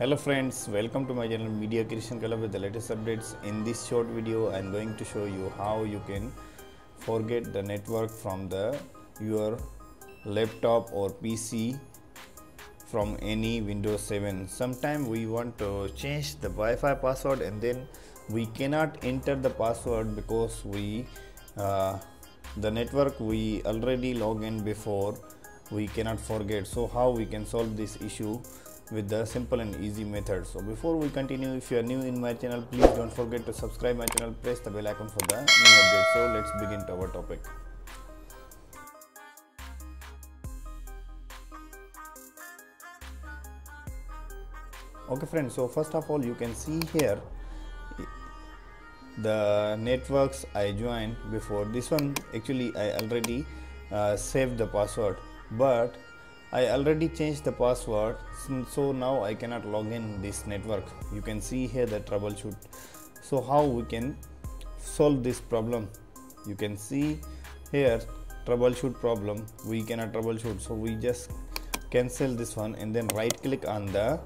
hello friends welcome to my channel media creation club with the latest updates. In this short video i'm going to show you how you can forget the network from the your laptop or pc from any windows 7 sometime we want to change the wi-fi password and then we cannot enter the password because we uh, the network we already log in before we cannot forget. So how we can solve this issue with the simple and easy method. So before we continue if you are new in my channel please don't forget to subscribe my channel press the bell icon for the new updates. So let's begin to our topic. Okay friends so first of all you can see here the networks i joined before. This one actually i already uh, saved the password but I already changed the password so now I cannot log in this network. You can see here the troubleshoot. So how we can solve this problem? You can see here troubleshoot problem. We cannot troubleshoot so we just cancel this one and then right click on the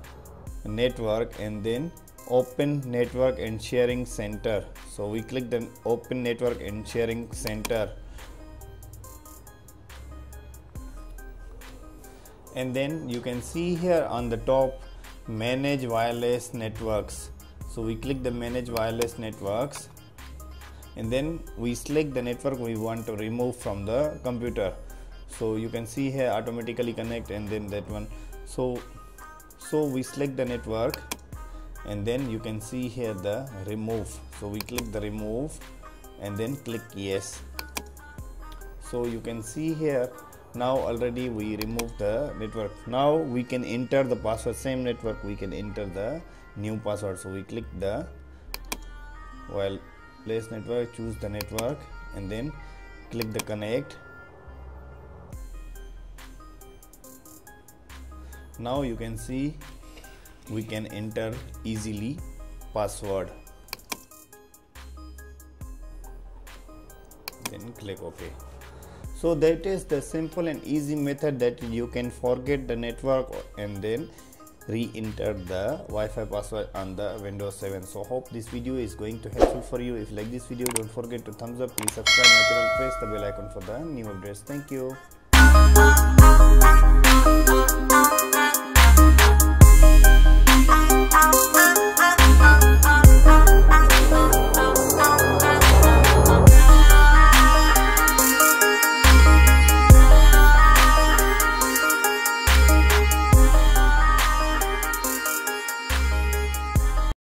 network and then open network and sharing center. So we click the open network and sharing center and then you can see here on the top manage wireless networks. So we click the manage wireless networks. And then we select the network we want to remove from the computer. So you can see here automatically connect and then that one. So so we select the network. And then you can see here the remove. So we click the remove and then click yes. So you can see here now already we remove the network. Now we can enter the password. Same network we can enter the new password. So we click the while place network choose the network and then click the connect. Now you can see we can enter easily password. Then click ok so that is the simple and easy method that you can forget the network and then re-enter the Wi-Fi password on the Windows 7. So hope this video is going to helpful for you. If you like this video, don't forget to thumbs up, please subscribe my channel, press the bell icon for the new updates. Thank you.